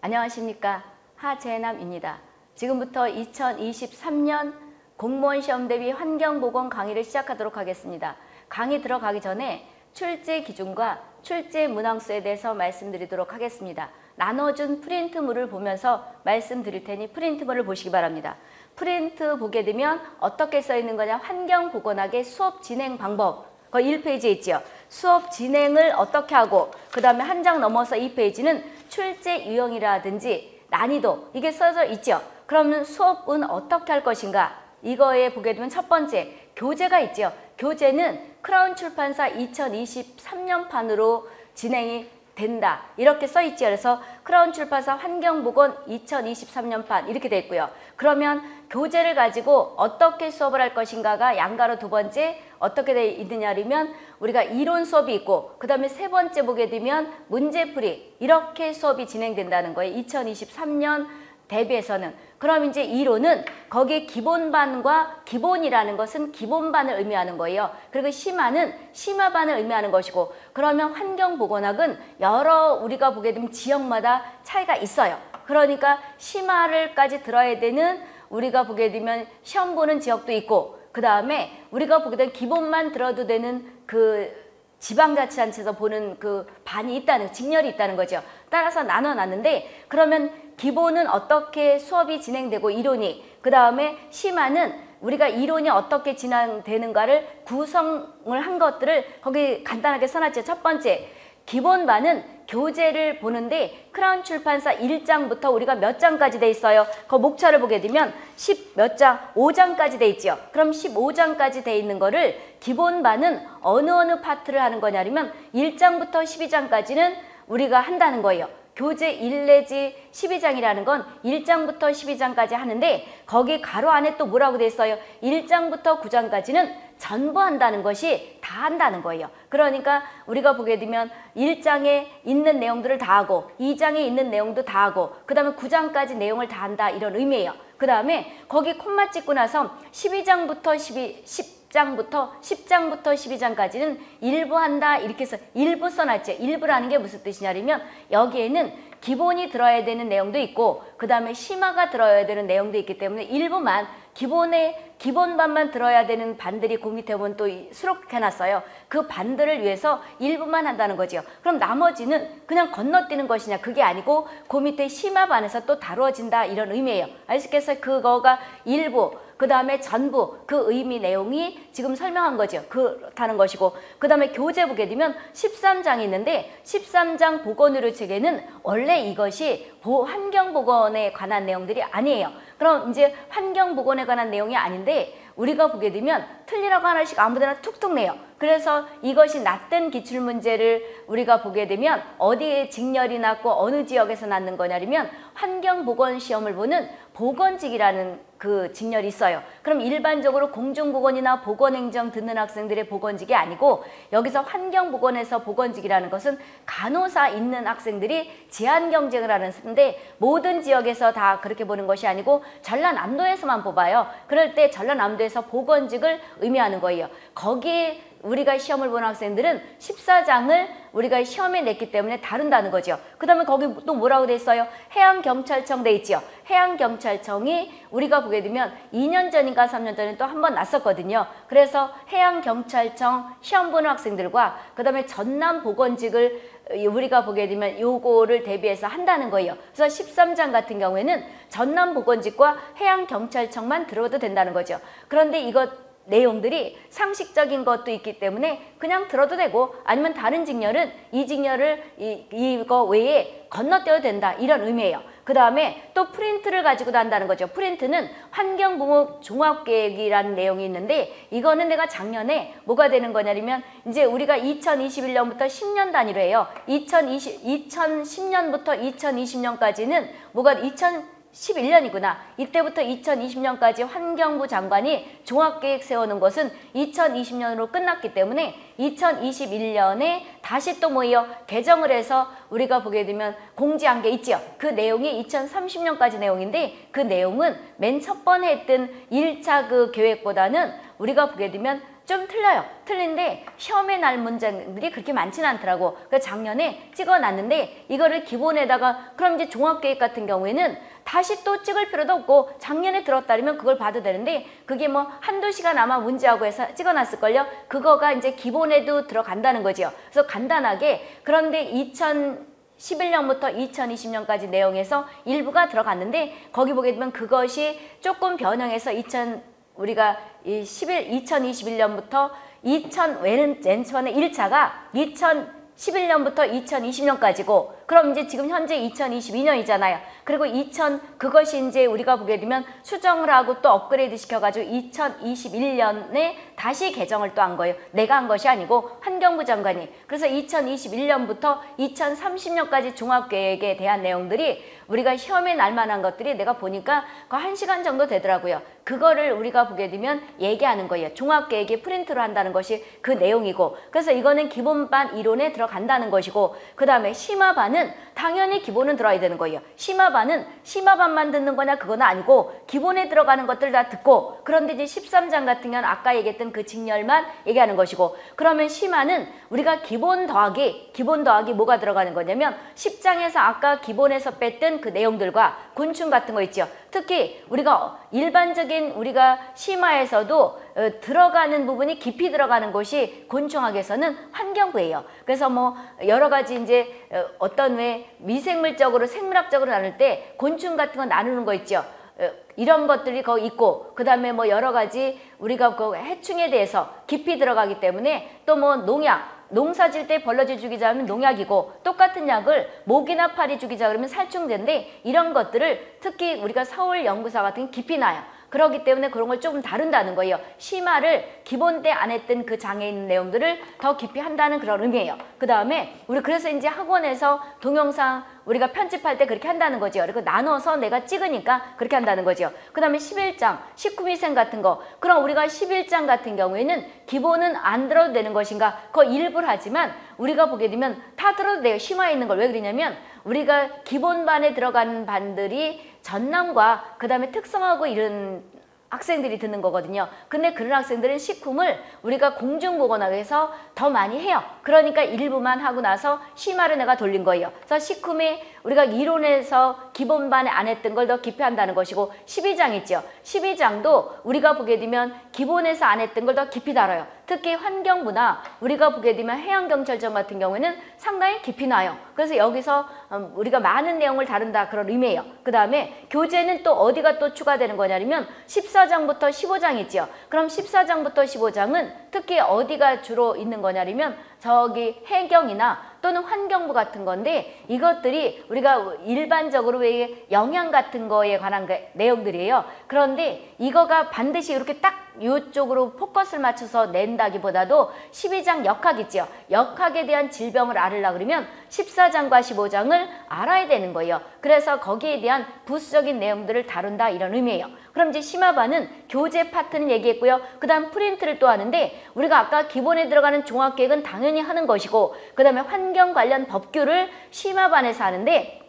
안녕하십니까 하재남입니다. 지금부터 2023년 공무원 시험 대비 환경보건 강의를 시작하도록 하겠습니다. 강의 들어가기 전에 출제 기준과 출제 문항수에 대해서 말씀드리도록 하겠습니다. 나눠준 프린트물을 보면서 말씀드릴 테니 프린트물을 보시기 바랍니다. 프린트 보게 되면 어떻게 써 있는 거냐 환경보건학의 수업 진행 방법 그 1페이지에 있지요. 수업 진행을 어떻게 하고 그 다음에 한 장 넘어서 2페이지는 출제 유형이라든지 난이도 이게 써져 있죠. 그러면 수업은 어떻게 할 것인가 이거에 보게 되면 첫 번째 교재가 있죠. 교재는 크라운 출판사 2023년판으로 진행이 된다. 이렇게 써 있지. 그래서 크라운 출판사 환경보건 2023년판 이렇게 돼 있고요. 그러면 교재를 가지고 어떻게 수업을 할 것인가가 양가로 두 번째 어떻게 돼 있느냐면 우리가 이론 수업이 있고 그 다음에 세 번째 보게 되면 문제풀이 이렇게 수업이 진행된다는 거예요. 2023년 대비해서는 그럼 이제 이론은 거기에 기본반과 기본이라는 것은 기본반을 의미하는 거예요. 그리고 심화는 심화반을 의미하는 것이고 그러면 환경보건학은 여러 우리가 보게 되면 지역마다 차이가 있어요. 그러니까 심화를까지 들어야 되는 우리가 보게 되면 시험 보는 지역도 있고 그 다음에 우리가 보게 되면 기본만 들어도 되는 그 지방자치단체에서 보는 그 반이 있다는 직렬이 있다는 거죠. 따라서 나눠놨는데 그러면 기본은 어떻게 수업이 진행되고 이론이 그 다음에 심화는 우리가 이론이 어떻게 진행되는가를 구성을 한 것들을 거기 간단하게 써놨죠. 첫 번째 기본반은 교재를 보는데 크라운 출판사 1장부터 우리가 몇 장까지 돼 있어요. 그 목차를 보게 되면 10 몇 장, 5장까지 돼 있죠. 그럼 15장까지 돼 있는 거를 기본반은 어느 어느 파트를 하는 거냐면 1장부터 12장까지는 우리가 한다는 거예요. 교재 1 내지 12장이라는 건 1장부터 12장까지 하는데 거기 가로 안에 또 뭐라고 돼 있어요? 1장부터 9장까지는 전부 한다는 것이 다 한다는 거예요. 그러니까 우리가 보게 되면 1장에 있는 내용들을 다 하고 2장에 있는 내용도 다 하고 그 다음에 9장까지 내용을 다 한다 이런 의미예요. 그 다음에 거기 콤마 찍고 나서 12장부터 12, 10 장부터 10장부터 12장까지는 일부 한다 이렇게 해서 일부 써놨죠. 일부라는 게 무슨 뜻이냐면 여기에는 기본이 들어야 되는 내용도 있고 그 다음에 심화가 들어야 되는 내용도 있기 때문에 일부만 기본의 기본반만 들어야 되는 반들이 그 밑에 보면 또 수록해놨어요. 그 반들을 위해서 일부만 한다는 거죠. 그럼 나머지는 그냥 건너뛰는 것이냐 그게 아니고 그 밑에 심화반에서 또 다루어진다 이런 의미예요. 아시겠어요? 그거가 일부 그 다음에 전부 그 의미 내용이 지금 설명한 거죠. 그렇다는 것이고 그 다음에 교재 보게 되면 13장이 있는데 13장 보건의료 체계는 원래 이것이 환경보건에 관한 내용들이 아니에요. 그럼 이제 환경보건에 관한 내용이 아닌데 우리가 보게 되면 틀리라고 하나씩 아무데나 툭툭 내요. 그래서 이것이 낮은 기출문제를 우리가 보게 되면 어디에 직렬이 났고 어느 지역에서 낳는 거냐면 환경보건 시험을 보는 보건직이라는 그 직렬이 있어요. 그럼 일반적으로 공중보건이나 보건행정 듣는 학생들의 보건직이 아니고 여기서 환경보건에서 보건직이라는 것은 간호사 있는 학생들이 제한 경쟁을 하는데 모든 지역에서 다 그렇게 보는 것이 아니고 전라남도에서만 뽑아요. 그럴 때 전라남도에서 보건직을 의미하는 거예요. 거기에 우리가 시험을 보는 학생들은 14장을 우리가 시험에 냈기 때문에 다룬다는 거죠. 그 다음에 거기 또 뭐라고 돼 있어요? 해양경찰청 돼 있지요. 해양경찰청이 우리가 보게 되면 2년 전인가 3년 전에 또 한 번 났었거든요. 그래서 해양경찰청 시험 보는 학생들과 그 다음에 전남보건직을 우리가 보게 되면 요거를 대비해서 한다는 거예요. 그래서 13장 같은 경우에는 전남보건직과 해양경찰청만 들어도 된다는 거죠. 그런데 이것 내용들이 상식적인 것도 있기 때문에 그냥 들어도 되고 아니면 다른 직렬은 이 직렬을 이, 이거 외에 건너뛰어도 된다 이런 의미예요. 그 다음에 또 프린트를 가지고 한다는 거죠. 프린트는 환경보호 종합계획이라는 내용이 있는데 이거는 내가 작년에 뭐가 되는 거냐면 이제 우리가 2021년부터 10년 단위로 해요. 2020, 2010년부터 2020년까지는 뭐가 2000 11년이구나. 이때부터 2020년까지 환경부 장관이 종합계획 세우는 것은 2020년으로 끝났기 때문에 2021년에 다시 또 뭐예요? 개정을 해서 우리가 보게 되면 공지한 게 있죠. 그 내용이 2030년까지 내용인데 그 내용은 맨 첫 번에 했던 1차 그 계획보다는 우리가 보게 되면 좀 틀려요. 틀린데 시험에 날 문제들이 그렇게 많지는 않더라고. 그래서 작년에 찍어놨는데 이거를 기본에다가 그럼 이제 종합계획 같은 경우에는 다시 또 찍을 필요도 없고 작년에 들었다면 그걸 봐도 되는데 그게 뭐 한두 시간 아마 문제하고 해서 찍어놨을걸요. 그거가 이제 기본에도 들어간다는 거지요. 그래서 간단하게 그런데 2000 11년부터 2020년까지 내용에서 일부가 들어갔는데 거기 보게 되면 그것이 조금 변형해서 2000 우리가 이 11, 2021년부터 2000 왼손의 1차가 2011년부터 2020년까지고 그럼 이제 지금 현재 2022년이잖아요. 그리고 2000 그것이 이제 우리가 보게 되면 수정을 하고 또 업그레이드 시켜가지고 2021년에 다시 개정을 또 한 거예요. 내가 한 것이 아니고 환경부 장관이. 그래서 2021년부터 2030년까지 종합계획에 대한 내용들이 우리가 시험에 날 만한 것들이 내가 보니까 그 한 시간 정도 되더라고요. 그거를 우리가 보게 되면 얘기하는 거예요. 종합계획에 프린트를 한다는 것이 그 내용이고 그래서 이거는 기본반 이론에 들어간다는 것이고 그 다음에 심화반은 嗯 당연히 기본은 들어야 되는 거예요. 심화반은 심화반만 듣는 거냐 그건 아니고 기본에 들어가는 것들 다 듣고 그런데 이제 13장 같은 경우는 아까 얘기했던 그 직렬만 얘기하는 것이고 그러면 심화는 우리가 기본 더하기 기본 더하기 뭐가 들어가는 거냐면 10장에서 아까 기본에서 뺐던 그 내용들과 곤충 같은 거 있죠. 특히 우리가 일반적인 우리가 심화에서도 어, 들어가는 부분이 깊이 들어가는 곳이 곤충학에서는 환경부예요. 그래서 뭐 여러 가지 이제 어, 어떤 왜 미생물적으로 생물학적으로 나눌 때 곤충 같은 거 나누는 거 있죠. 어, 이런 것들이 거기 있고 그 다음에 뭐 여러 가지 우리가 그 해충에 대해서 깊이 들어가기 때문에 또 뭐 농약 농사 질 때 벌러지 죽이자 하면 농약이고 똑같은 약을 모기나 파리 죽이자 그러면 살충제인데 이런 것들을 특히 우리가 서울 연구사 같은 게 깊이 나요. 그렇기 때문에 그런 걸 조금 다룬다는 거예요. 심화를 기본 때 안 했던 그 장에 있는 내용들을 더 깊이 한다는 그런 의미예요. 그 다음에 우리 그래서 이제 학원에서 동영상 우리가 편집할 때 그렇게 한다는 거죠. 그리고 나눠서 내가 찍으니까 그렇게 한다는 거죠. 그 다음에 11장, 19미생 같은 거. 그럼 우리가 11장 같은 경우에는 기본은 안 들어도 되는 것인가? 그거 일부를 하지만 우리가 보게 되면 다 들어도 돼요. 심화에 있는 걸. 왜 그러냐면 우리가 기본반에 들어가는 반들이 전남과 그 다음에 특성하고 이런 학생들이 듣는 거거든요. 근데 그런 학생들은 식품을 우리가 공중보건학에서 더 많이 해요. 그러니까 일부만 하고 나서 심화를 내가 돌린 거예요. 그래서 식품이 우리가 이론에서 기본반에 안 했던 걸 더 깊이 한다는 것이고 12장 있죠. 12장도 우리가 보게 되면 기본에서 안 했던 걸 더 깊이 다뤄요. 특히 환경부나 우리가 보게 되면 해양경찰청 같은 경우에는 상당히 깊이 나요. 그래서 여기서 음, 우리가 많은 내용을 다룬다 그런 의미예요. 그 다음에 교재는 또 어디가 또 추가되는 거냐면 14장부터 15장 있죠. 그럼 14장부터 15장은 특히 어디가 주로 있는 거냐면 저기 해경이나 또는 환경부 같은 건데 이것들이 우리가 일반적으로 왜 영양 같은 거에 관한 내용들이에요. 그런데 이거가 반드시 이렇게 딱 이쪽으로 포커스를 맞춰서 낸다기보다도 12장 역학 있죠. 역학에 대한 질병을 알으려 그러면 14장과 15장을 알아야 되는 거예요. 그래서 거기에 대한 부수적인 내용들을 다룬다 이런 의미예요. 그럼 이제 심화반은 교재 파트는 얘기했고요. 그 다음 프린트를 또 하는데 우리가 아까 기본에 들어가는 종합계획은 당연히 하는 것이고 그 다음에 환경 관련 법규를 심화반에서 하는데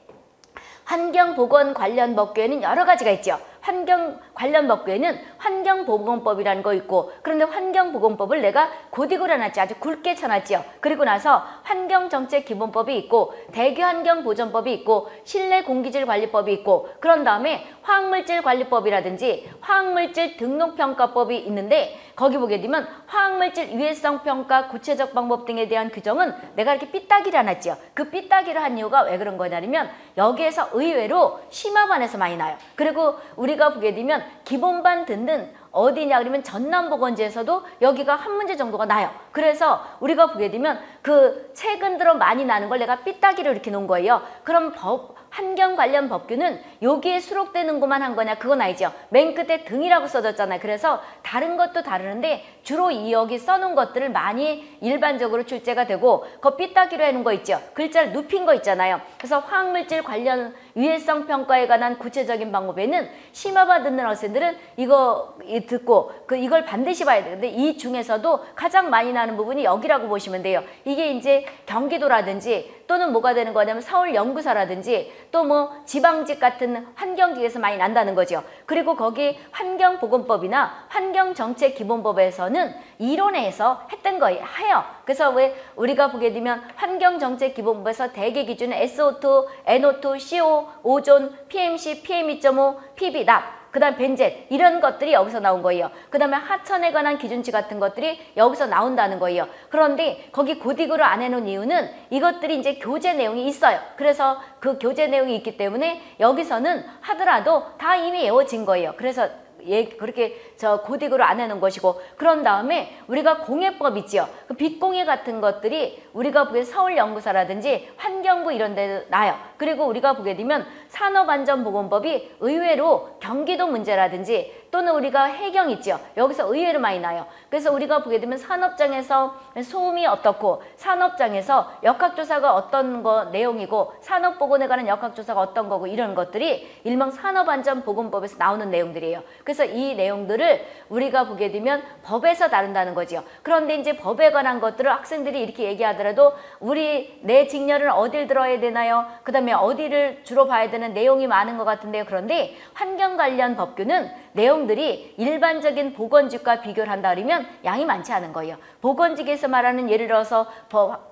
환경보건 관련 법규에는 여러 가지가 있죠. 환경 관련 법규에는 환경보건법이라는 거 있고 그런데 환경보건법을 내가 고딕을 해놨지 아주 굵게 쳐놨지요. 그리고 나서 환경정책기본법이 있고 대기환경보전법이 있고 실내공기질관리법이 있고 그런 다음에 화학물질관리법이라든지 화학물질 등록평가법이 있는데 거기 보게 되면 화학물질 유해성 평가 구체적 방법 등에 대한 규정은 내가 이렇게 삐딱이를 해놨지요. 그 삐딱이를 한 이유가 왜 그런 거냐면 여기에서 의외로 심화반에서 많이 나요. 그리고 우리가 보게 되면 기본반 듣는 어디냐 그러면 전남보건지에서도 여기가 한 문제 정도가 나요. 그래서 우리가 보게 되면 그 최근 들어 많이 나는 걸 내가 삐딱이를 이렇게 놓은 거예요. 그럼 법 환경 관련 법규는 여기에 수록되는 것만 한 거냐 그건 아니죠. 맨 끝에 등이라고 써졌잖아요. 그래서 다른 것도 다르는데 주로 이 여기 써놓은 것들을 많이 일반적으로 출제가 되고 그 삐딱이로 해놓은 거 있죠. 글자를 눕힌 거 있잖아요. 그래서 화학물질 관련 유해성 평가에 관한 구체적인 방법에는 심화반 듣는 학생들은 이거 듣고 그 이걸 반드시 봐야. 근데 이 중에서도 가장 많이 나는 부분이 여기라고 보시면 돼요. 이게 이제 경기도라든지 또는 뭐가 되는 거냐면 서울 연구사라든지 또 뭐 지방직 같은 환경직에서 많이 난다는 거죠. 그리고 거기 환경보건법이나 환경정책기본법에서는 이론에서 했던 거예요. 해요. 그래서 왜 우리가 보게 되면 환경정책기본법에서 대기 기준은 SO2, NO2, CO, 오존, PMC, PM2.5, PB, 납 그 다음 벤젠 이런 것들이 여기서 나온 거예요. 그 다음에 하천에 관한 기준치 같은 것들이 여기서 나온다는 거예요. 그런데 거기 고딕으로 안 해놓은 이유는 이것들이 이제 교재 내용이 있어요. 그래서 그 교재 내용이 있기 때문에 여기서는 하더라도 다 이미 외워진 거예요. 그래서 예, 그렇게 저 고딕으로 안 해놓은 것이고 그런 다음에 우리가 공예법 있지요. 그 빛공예 같은 것들이 우리가 보기에 서울연구사라든지 환경부 이런 데 나요. 그리고 우리가 보게 되면 산업안전보건법이 의외로 경기도 문제라든지 또는 우리가 해경 있죠. 여기서 의외로 많이 나요. 그래서 우리가 보게 되면 산업장에서 소음이 어떻고 산업장에서 역학조사가 어떤 거 내용이고 산업보건에 관한 역학조사가 어떤 거고 이런 것들이 일명 산업안전보건법에서 나오는 내용들이에요. 그래서 이 내용들을 우리가 보게 되면 법에서 다룬다는 거지요. 그런데 이제 법에 관한 것들을 학생들이 이렇게 얘기하더라도 우리 내 직렬은 어딜 들어야 되나요? 그 다음에 어디를 주로 봐야 되는 내용이 많은 것 같은데요. 그런데 환경 관련 법규는 내용들이 일반적인 보건직과 비교를 한다 그러면 양이 많지 않은 거예요. 보건직에서 말하는 예를 들어서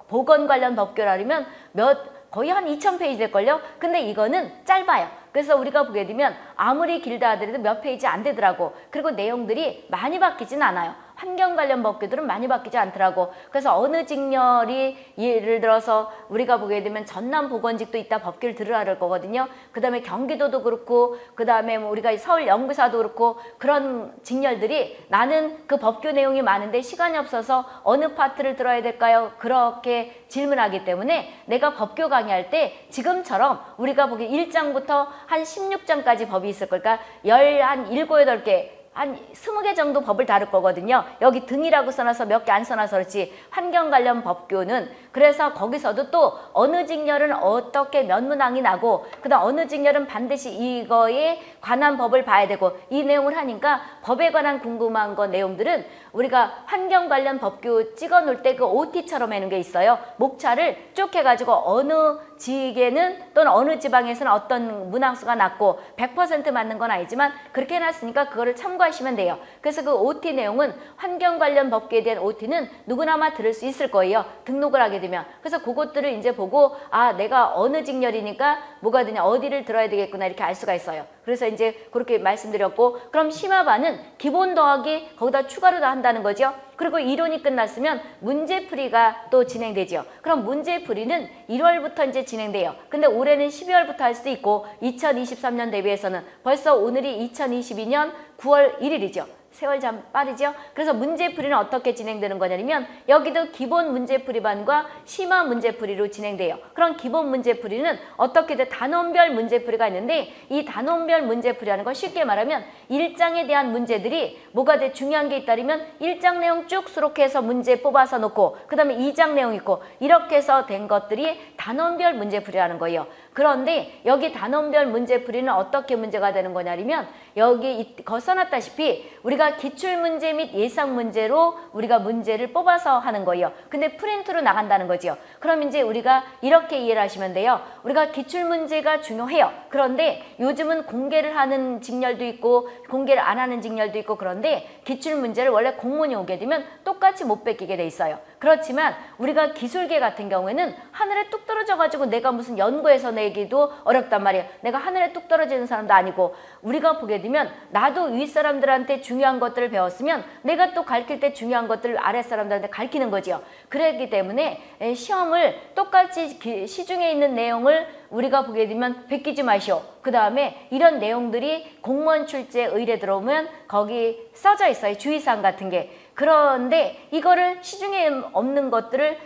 보건 관련 법규라면 몇 거의 한 2,000페이지 될걸요? 근데 이거는 짧아요. 그래서 우리가 보게 되면 아무리 길다 하더라도 몇 페이지 안 되더라고. 그리고 내용들이 많이 바뀌진 않아요. 환경 관련 법규들은 많이 바뀌지 않더라고. 그래서 어느 직렬이 예를 들어서 우리가 보게 되면 전남 보건직도 있다 법규를 들으라 그럴 거거든요. 그 다음에 경기도도 그렇고 그 다음에 뭐 우리가 서울 연구사도 그렇고 그런 직렬들이 나는 그 법규 내용이 많은데 시간이 없어서 어느 파트를 들어야 될까요? 그렇게 질문하기 때문에 내가 법규 강의할 때 지금처럼 우리가 보기 1장부터 한 16장까지 법이 있을 걸까? 열한 일곱 여덟 개 한 스무 개 정도 법을 다룰 거거든요. 여기 등이라고 써놔서 몇 개 안 써놔서 그렇지 환경 관련 법규는 그래서 거기서도 또 어느 직렬은 어떻게 몇 문항이 나고 그다음 어느 직렬은 반드시 이거에 관한 법을 봐야 되고 이 내용을 하니까 법에 관한 궁금한 거 내용들은 우리가 환경 관련 법규 찍어 놓을 때 그 OT처럼 해놓은 게 있어요. 목차를 쭉 해가지고 어느 지역에는 또는 어느 지방에서는 어떤 문항수가 낮고 100% 맞는 건 아니지만 그렇게 해놨으니까 그거를 참고하시면 돼요. 그래서 그 OT 내용은 환경 관련 법규에 대한 OT는 누구나마 들을 수 있을 거예요. 등록을 하게 되면. 그래서 그것들을 이제 보고 아 내가 어느 직렬이니까 뭐가 되냐 어디를 들어야 되겠구나 이렇게 알 수가 있어요. 그래서 이제 그렇게 말씀드렸고 그럼 심화반은 기본 더하기 거기다 추가로 다 한다는 거죠. 그리고 이론이 끝났으면 문제풀이가 또 진행되죠. 그럼 문제풀이는 1월부터 이제 진행돼요. 근데 올해는 12월부터 할 수도 있고 2023년 대비해서는 벌써 오늘이 2022년 9월 1일이죠. 세월 참 빠르죠? 그래서 문제풀이는 어떻게 진행되는 거냐면 여기도 기본 문제풀이반과 심화 문제풀이로 진행돼요. 그럼 기본 문제풀이는 어떻게든 단원별 문제풀이가 있는데 이 단원별 문제풀이라는 건 쉽게 말하면 일장에 대한 문제들이 뭐가 돼 중요한 게 있다면 일장 내용 쭉 수록해서 문제 뽑아서 놓고 그 다음에 이장 내용 있고 이렇게 해서 된 것들이 단원별 문제풀이라는 거예요. 그런데 여기 단원별 문제풀이는 어떻게 문제가 되는 거냐면 여기 거 써놨다시피 우리가 기출문제 및 예상문제로 우리가 문제를 뽑아서 하는 거예요. 근데 프린트로 나간다는 거죠. 그럼 이제 우리가 이렇게 이해를 하시면 돼요. 우리가 기출문제가 중요해요. 그런데 요즘은 공개를 하는 직렬도 있고 공개를 안 하는 직렬도 있고 그런데 기출문제를 원래 공문이 오게 되면 똑같이 못 베끼게 돼 있어요. 그렇지만 우리가 기술계 같은 경우에는 하늘에 뚝 떨어져 가지고 내가 무슨 연구해서 내 기도 어렵단 말이에요. 내가 하늘에 뚝 떨어지는 사람도 아니고 우리가 보게 되면 나도 윗사람들한테 중요한 것들을 배웠으면 내가 또 가르칠 때 중요한 것들을 아랫사람들한테 가르치는 거지요. 그렇기 때문에 시험을 똑같이 시중에 있는 내용을 우리가 보게 되면 베끼지 마시오. 그 다음에 이런 내용들이 공무원 출제 의뢰 들어오면 거기 써져 있어요. 주의사항 같은 게. 그런데 이거를 시중에 없는 것들을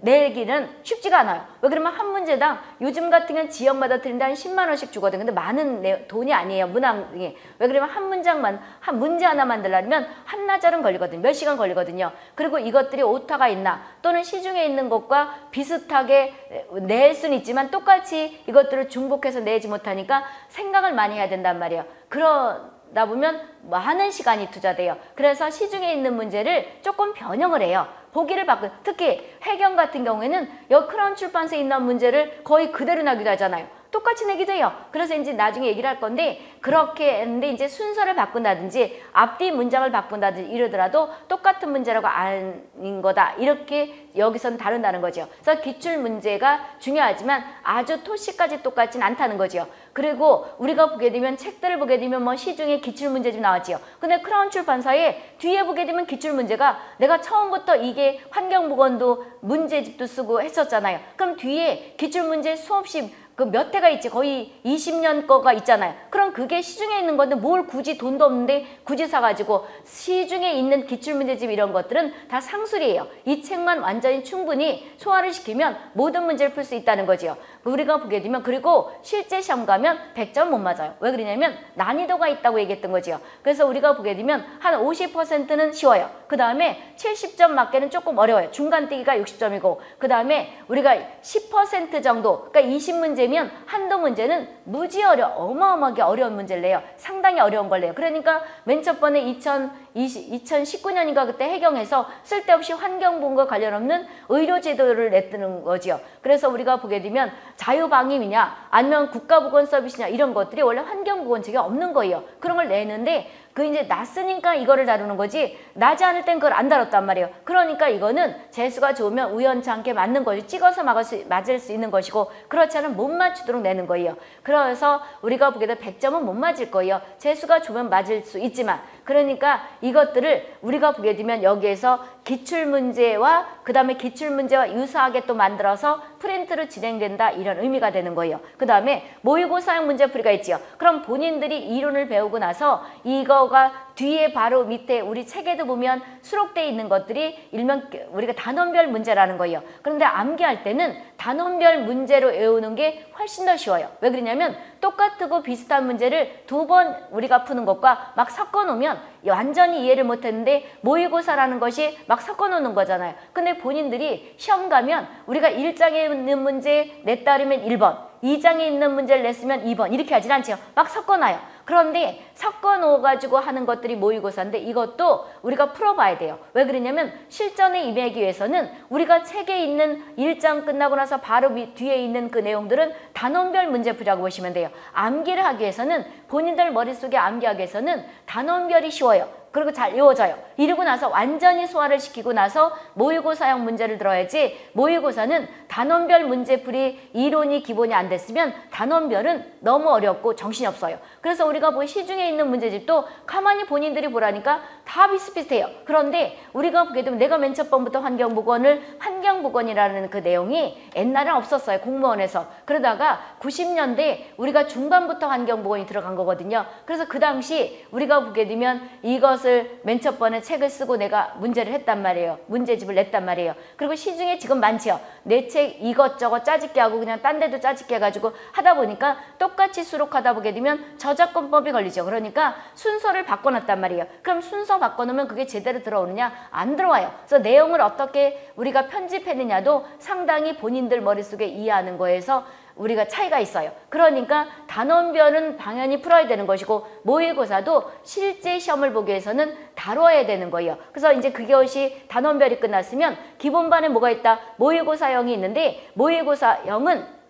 내기는 쉽지가 않아요. 왜 그러면 한 문제당 요즘 같은 경우는 지역마다 드린다 한 10만 원씩 주거든. 근데 많은 돈이 아니에요. 문항이. 왜 그러면 한 문장만 한 문제 하나 만들려면 한나절은 걸리거든요. 몇 시간 걸리거든요. 그리고 이것들이 오타가 있나 또는 시중에 있는 것과 비슷하게 낼 수는 있지만 똑같이 이것들을 중복해서 내지 못하니까 생각을 많이 해야 된단 말이에요. 그런 보다 보면 많은 시간이 투자돼요. 그래서 시중에 있는 문제를 조금 변형을 해요. 보기를 바꾼 특히 해경 같은 경우에는 여 크라운 출판사에 있는 문제를 거의 그대로 나기도 하잖아요. 똑같이 내기도 해요. 그래서 이제 나중에 얘기를 할 건데 그렇게 했는데 이제 순서를 바꾼다든지 앞뒤 문장을 바꾼다든지 이러더라도 똑같은 문제라고 아닌 거다. 이렇게 여기서는 다른다는 거죠. 그래서 기출 문제가 중요하지만 아주 토시까지 똑같진 않다는 거죠. 그리고 우리가 보게 되면 책들을 보게 되면 뭐 시중에 기출 문제집 나왔지요. 근데 크라운 출판사에 뒤에 보게 되면 기출 문제가 내가 처음부터 이게 환경보건도 문제집도 쓰고 했었잖아요. 그럼 뒤에 기출 문제 수없이 그 몇 회가 있지 거의 20년 거가 있잖아요. 그럼 그게 시중에 있는 건데 뭘 굳이 돈도 없는데 굳이 사가지고 시중에 있는 기출문제집 이런 것들은 다 상술이에요. 이 책만 완전히 충분히 소화를 시키면 모든 문제를 풀 수 있다는 거지요. 우리가 보게 되면 그리고 실제 시험 가면 100점 못 맞아요. 왜 그러냐면 난이도가 있다고 얘기했던 거지요. 그래서 우리가 보게 되면 한 50%는 쉬워요. 그 다음에 70점 맞게는 조금 어려워요. 중간 뛰기가 60점이고 그 다음에 우리가 10% 정도 그러니까 20문제 면 한두 문제는 무지 어려 어마어마하게 어려운 문제를 내요. 상당히 어려운 걸 내요. 그러니까 맨 첫 번에 2020, 2019년인가 그때 해경에서 쓸데없이 환경보건과 관련 없는 의료제도를 냈다는 거지요. 그래서 우리가 보게 되면 자유방임이냐 아니면 국가보건서비스냐 이런 것들이 원래 환경보건책에 없는 거예요. 그런 걸 내는데 그 이제 났으니까 이거를 다루는 거지 나지 않을 땐 그걸 안 다뤘단 말이에요. 그러니까 이거는 재수가 좋으면 우연찮게 맞는 거지 찍어서 막을 수, 맞을 수 있는 것이고 그렇지 않으면 못 맞추도록 내는 거예요. 그래서 우리가 되면 100점은 못 맞을 거예요. 재수가 좋으면 맞을 수 있지만 그러니까 이것들을 우리가 보게 되면 여기에서 기출문제와 그 다음에 기출문제와 유사하게 또 만들어서 프린트로 진행된다 이런 의미가 되는 거예요. 그 다음에 모의고사형 문제풀이가 있지요. 그럼 본인들이 이론을 배우고 나서 이거가 뒤에 바로 밑에 우리 책에도 보면 수록되어 있는 것들이 일명 우리가 단원별 문제라는 거예요. 그런데 암기할 때는 단원별 문제로 외우는 게 훨씬 더 쉬워요. 왜 그러냐면 똑같고 비슷한 문제를 두 번 우리가 푸는 것과 막 섞어 놓으면 완전히 이해를 못 했는데 모의고사라는 것이 막 섞어 놓는 거잖아요. 근데 본인들이 시험 가면 우리가 1장에 있는 문제 냈다 그러면 1번, 2장에 있는 문제를 냈으면 2번 이렇게 하진 않죠. 막 섞어놔요. 그런데 섞어 놓아가지고 하는 것들이 모의고사인데 이것도 우리가 풀어봐야 돼요. 왜 그러냐면 실전에 임하기 위해서는 우리가 책에 있는 1장 끝나고 나서 바로 뒤에 있는 그 내용들은 단원별 문제풀이라고 보시면 돼요. 암기를 하기 위해서는 본인들 머릿속에 암기하기 위해서는 단원별이 쉬워요. 그리고 잘 외워져요. 이러고 나서 완전히 소화를 시키고 나서 모의고사형 문제를 들어야지 모의고사는 단원별 문제풀이 이론이 기본이 안 됐으면 단원별은 너무 어렵고 정신이 없어요. 그래서 우리가 뭐 시중에 있는 문제집도 가만히 본인들이 보라니까 다 비슷비슷해요. 그런데 우리가 보게 되면 내가 맨 첫 번부터 환경보건을 환경보건이라는 그 내용이 옛날엔 없었어요. 공무원에서. 그러다가 90년대 우리가 중반부터 환경보건이 들어간 거거든요. 그래서 그 당시 우리가 보게 되면 이것 을 맨 첫 번에 책을 쓰고 내가 문제를 했단 말이에요. 문제집을 냈단 말이에요. 그리고 시중에 지금 많지요. 내 책 이것저것 짜집게 하고 그냥 딴 데도 짜집게 해가지고 하다 보니까 똑같이 수록하다 보게 되면 저작권법이 걸리죠. 그러니까 순서를 바꿔놨단 말이에요. 그럼 순서 바꿔놓으면 그게 제대로 들어오느냐? 안 들어와요. 그래서 내용을 어떻게 우리가 편집했느냐도 상당히 본인들 머릿속에 이해하는 거에서 우리가 차이가 있어요. 그러니까 단원별은 당연히 풀어야 되는 것이고 모의고사도 실제 시험을 보기 위해서는 다뤄야 되는 거예요. 그래서 이제 그것이 단원별이 끝났으면 기본반에 뭐가 있다? 모의고사형이 있는데 모의고사형은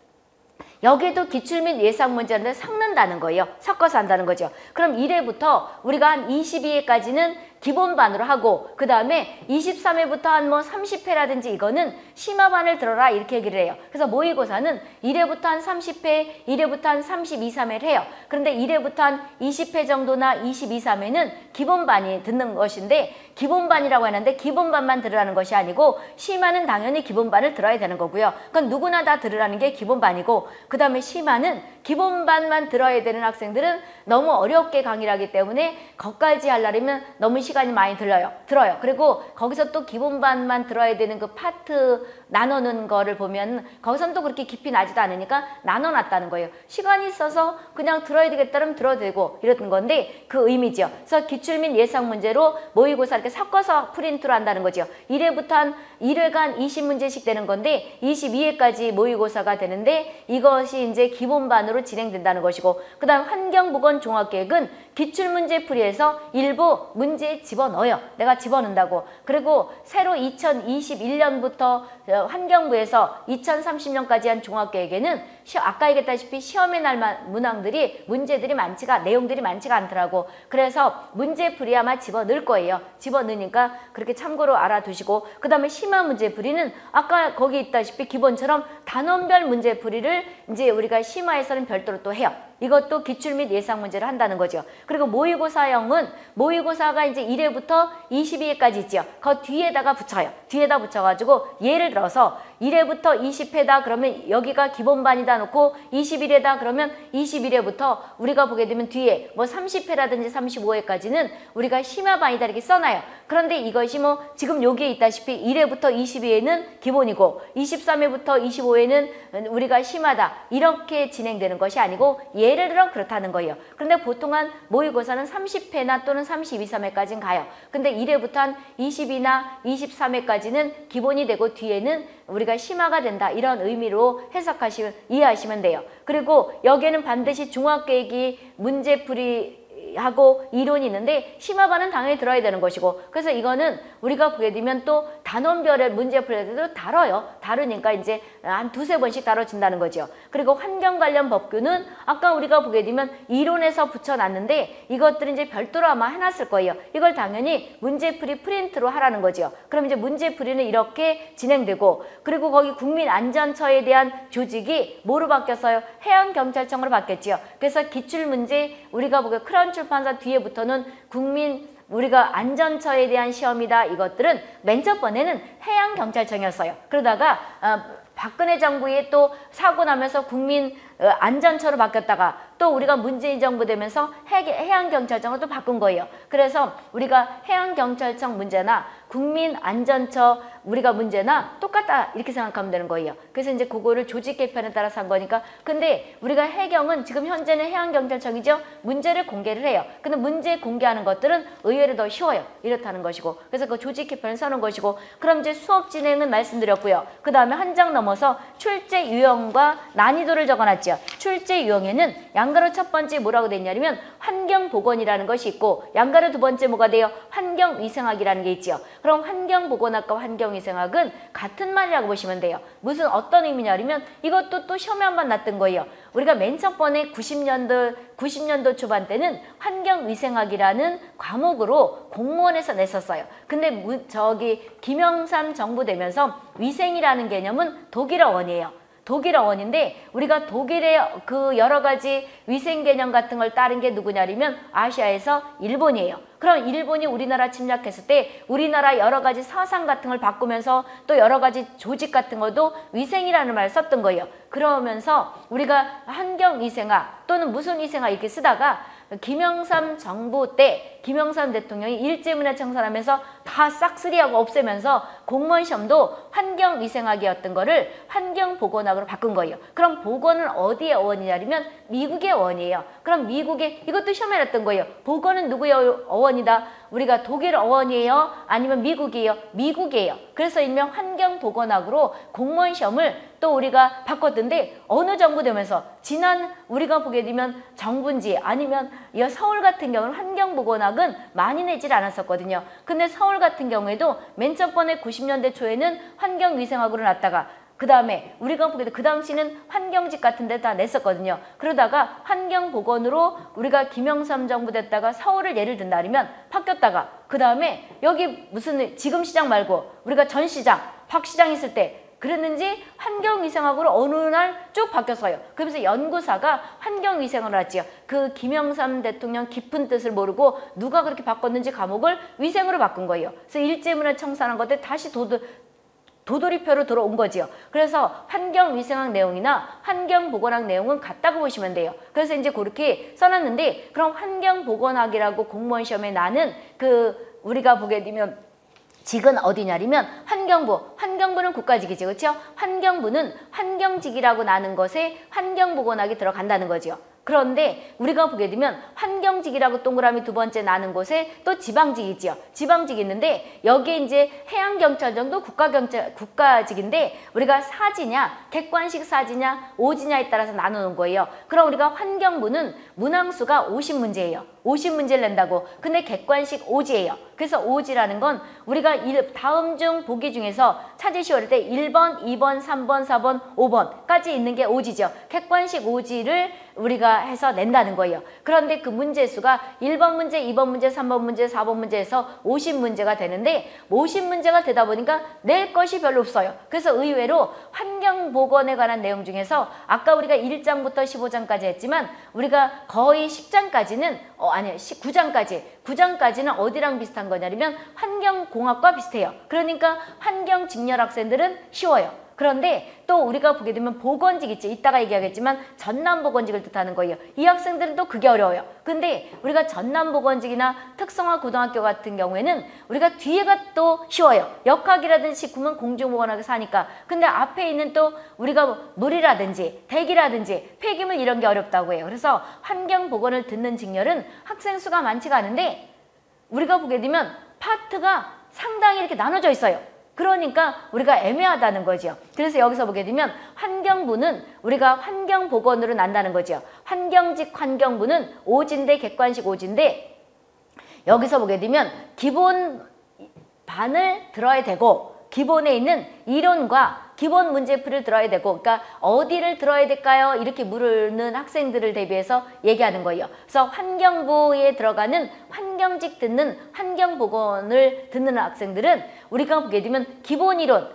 여기에도 기출 및 예상 문제인데 섞는다는 거예요. 섞어서 한다는 거죠. 그럼 1회부터 우리가 한 22회까지는 기본반으로 하고 그 다음에 23회부터 한 뭐 30회라든지 이거는 심화반을 들어라 이렇게 얘기를 해요. 그래서 모의고사는 1회부터 한 30회, 1회부터 한 32, 3회를 해요. 그런데 1회부터 한 20회 정도나 22, 3회는 기본반이 듣는 것인데 기본반이라고 하는데 기본반만 들으라는 것이 아니고 심화는 당연히 기본반을 들어야 되는 거고요. 그건 누구나 다 들으라는 게 기본반이고 그 다음에 심화는 기본반만 들어야 되는 학생들은 너무 어렵게 강의를 하기 때문에 거기까지 하려면 너무 시간이 많이 들어요. 들어요. 그리고 거기서 또 기본반만 들어야 되는 그 파트 나누는 거를 보면 거기선 또 그렇게 깊이 나지도 않으니까 나눠놨다는 거예요. 시간이 있어서 그냥 들어야 되겠다면 들어도 되고 이랬던 건데 그 의미죠. 그래서 기출 및 예상 문제로 모의고사 이렇게 섞어서 프린트로 한다는 거죠. 1회부터 한 1회간 20문제씩 되는 건데 22회까지 모의고사가 되는데 이것이 이제 기본반으로 진행된다는 것이고 그 다음 환경보건 종합계획은 기출문제 풀이에서 일부 문제에 집어넣어요. 내가 집어넣는다고. 그리고 새로 2021년부터 어, 환경부에서 2030년까지 한 종합계획에는 시, 아까 얘기했다시피 시험에 날 만- 문항들이 문제들이 많지가 내용들이 많지가 않더라고. 그래서 문제 풀이 아마 집어넣을 거예요. 집어넣으니까 그렇게 참고로 알아두시고 그 다음에 심화 문제 풀이는 아까 거기 있다시피 기본처럼 단원별 문제 풀이를 이제 우리가 심화에서는 별도로 또 해요. 이것도 기출 및 예상 문제를 한다는 거죠. 그리고 모의고사형은 모의고사가 이제 1회부터 22회까지 있죠. 그 뒤에다가 붙여요. 뒤에다 붙여가지고 예를 들어서 1회부터 20회다 그러면 여기가 기본반이다 놓고 21회다 그러면 21회부터 우리가 보게 되면 뒤에 뭐 30회라든지 35회까지는 우리가 심화반이다 이렇게 써놔요. 그런데 이것이 뭐 지금 여기에 있다시피 1회부터 22회는 기본이고 23회부터 25회는 우리가 심하다 이렇게 진행되는 것이 아니고 예를 들어 그렇다는 거예요. 그런데 보통 한 모의고사는 30회나 또는 32, 3회까지는 가요. 근데 1회부터 한 20이나 23회까지는 기본이 되고 뒤에는 우리가 심화가 된다 이런 의미로 해석하시면 이해하시면 돼요. 그리고 여기에는 반드시 종합계획이 문제풀이 하고 이론이 있는데 심화반은 당연히 들어야 되는 것이고 그래서 이거는 우리가 보게 되면 또 단원별의 문제 풀 때도 다뤄요. 다루니까 이제 한 두세 번씩 다뤄진다는 거죠. 그리고 환경 관련 법규는 아까 우리가 보게 되면 이론에서 붙여놨는데 이것들은 이제 별도로 아마 해놨을 거예요. 이걸 당연히 문제풀이 프린트로 하라는 거죠. 그럼 이제 문제풀이는 이렇게 진행되고 그리고 거기 국민안전처에 대한 조직이 뭐로 바뀌었어요? 해양경찰청으로 바뀌었지요. 그래서 기출문제 우리가 보게 크라운 출판사 뒤에부터는 국민 우리가 안전처에 대한 시험이다 이것들은 맨 첫 번에는 해양경찰청이었어요. 그러다가 어, 박근혜 정부에 또 사고 나면서 국민 어, 안전처로 바뀌었다가 또 우리가 문재인 정부 되면서 해, 해양경찰청을 또 바꾼 거예요. 그래서 우리가 해양경찰청 문제나 국민안전처 우리가 문제나 똑같다 이렇게 생각하면 되는 거예요. 그래서 이제 그거를 조직 개편에 따라서 한 거니까 근데 우리가 해경은 지금 현재는 해양경찰청이죠. 문제를 공개를 해요. 근데 문제 공개하는 것들은 의외로 더 쉬워요. 이렇다는 것이고 그래서 그 조직 개편을 써놓은 것이고 그럼 이제 수업 진행은 말씀드렸고요. 그 다음에 한 장 넘어서 출제 유형과 난이도를 적어놨죠. 출제 유형에는 양가로 첫 번째 뭐라고 돼 있냐면 환경보건이라는 것이 있고 양가로 두 번째 뭐가 돼요? 환경위생학이라는 게 있죠. 그럼 환경보건학과 환경위생학은 같은 말이라고 보시면 돼요. 무슨 어떤 의미냐면 이것도 또 시험에 한 번 났던 거예요. 우리가 맨 첫 번에 90년도 90년도 초반 때는 환경위생학이라는 과목으로 공무원에서 냈었어요. 근데 무, 저기 김영삼 정부 되면서 위생이라는 개념은 독일어원이에요. 독일어원인데 우리가 독일의 그 여러 가지 위생 개념 같은 걸 따른 게 누구냐면 아시아에서 일본이에요. 그럼 일본이 우리나라 침략했을 때 우리나라 여러 가지 사상 같은 걸 바꾸면서 또 여러 가지 조직 같은 것도 위생이라는 말을 썼던 거예요. 그러면서 우리가 환경 위생학 또는 무슨 위생학 이렇게 쓰다가 김영삼 정부 때 김영삼 대통령이 일제문화 청산하면서 다 싹쓸이하고 없애면서 공무원 시험도 환경위생학이었던 거를 환경보건학으로 바꾼 거예요. 그럼 보건은 어디의 어원이냐면 미국의 어원이에요. 그럼 미국의 이것도 시험에 냈던 거예요. 보건은 누구의 어원이다? 우리가 독일 어원이에요? 아니면 미국이에요? 미국이에요. 그래서 일명 환경보건학으로 공무원 시험을 또 우리가 바꿨던데 어느 정부 되면서 지난 우리가 보게 되면 정부인지 아니면 이 서울 같은 경우는 환경보건학은 많이 내질 않았었거든요. 근데 서울 같은 경우에도 맨 첫 번에 90년대 초에는 환경위생학으로 났다가 그 다음에 우리가 보게 그 당시는 환경직 같은 데 다 냈었거든요. 그러다가 환경보건으로 우리가 김영삼 정부 됐다가 서울을 예를 든다면 바뀌었다가 그 다음에 여기 무슨 지금 시장 말고 우리가 전 시장, 박 시장 있을 때 그랬는지 환경위생학으로 어느 날 쭉 바뀌었어요. 그러면서 연구사가 환경위생을 하지요. 그 김영삼 대통령 깊은 뜻을 모르고 누가 그렇게 바꿨는지 과목을 위생으로 바꾼 거예요. 그래서 일제문화 청산한 것들 다시 도도, 도돌이표로 들어온 거지요. 그래서 환경위생학 내용이나 환경보건학 내용은 같다고 보시면 돼요. 그래서 이제 그렇게 써놨는데 그럼 환경보건학이라고 공무원 시험에 나는 그 우리가 보게 되면 직은 어디냐면 환경부, 환경부는 국가직이지 그렇죠? 환경부는 환경직이라고 나는 것에 환경보건학이 들어간다는 거지요. 그런데 우리가 보게 되면 환경직이라고 동그라미 두 번째 나는 곳에 또 지방직이지요. 지방직이 있는데 여기에 이제 해양경찰청도 국가경찰 국가직인데 우리가 사지냐 객관식 사지냐 오지냐에 따라서 나누는 거예요. 그럼 우리가 환경부는 문항수가 50문제예요. 50문제를 낸다고. 근데 객관식 오지예요. 그래서 오지라는 건 우리가 일, 다음 중 보기 중에서 찾으시 어릴 때 1번, 2번, 3번, 4번, 5번까지 있는 게 오지죠. 객관식 오지를 우리가 해서 낸다는 거예요. 그런데 그 문제 수가 1번 문제, 2번 문제, 3번 문제, 4번 문제에서 50문제가 되는데 50문제가 되다 보니까 낼 것이 별로 없어요. 그래서 의외로 환경보건에 관한 내용 중에서 아까 우리가 1장부터 15장까지 했지만 우리가 거의 10장까지는 어 아니 9장까지 9장까지는 어디랑 비슷한 거냐면 환경공학과 비슷해요. 그러니까 환경 직렬 학생들은 쉬워요. 그런데 또 우리가 보게 되면 보건직 있지 이따가 얘기하겠지만 전남보건직을 뜻하는 거예요. 이 학생들은 또 그게 어려워요. 근데 우리가 전남보건직이나 특성화 고등학교 같은 경우에는 우리가 뒤에가 또 쉬워요. 역학이라든지 식품은 공중보건학에서 하니까 근데 앞에 있는 또 우리가 물이라든지 대기라든지 폐기물 이런 게 어렵다고 해요. 그래서 환경보건을 듣는 직렬은 학생 수가 많지가 않은데 우리가 보게 되면 파트가 상당히 이렇게 나눠져 있어요. 그러니까 우리가 애매하다는 거죠. 그래서 여기서 보게 되면 환경부는 우리가 환경보건으로 난다는 거죠. 환경직 환경부는 오진대 객관식 오진대 여기서 보게 되면 기본 반을 들어야 되고 기본에 있는 이론과 기본 문제풀이를 들어야 되고 그러니까 어디를 들어야 될까요? 이렇게 물는 학생들을 대비해서 얘기하는 거예요. 그래서 환경부에 들어가는 환경직 듣는 환경보건을 듣는 학생들은 우리가 보게 되면 기본 이론